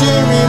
Jerry.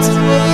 Nkwagye